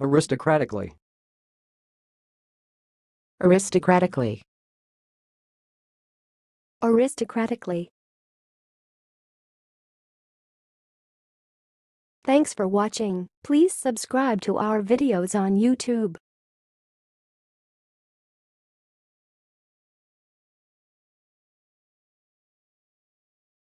aristocratically, aristocratically, aristocratically. Thanks for watching. Please subscribe to our videos on YouTube.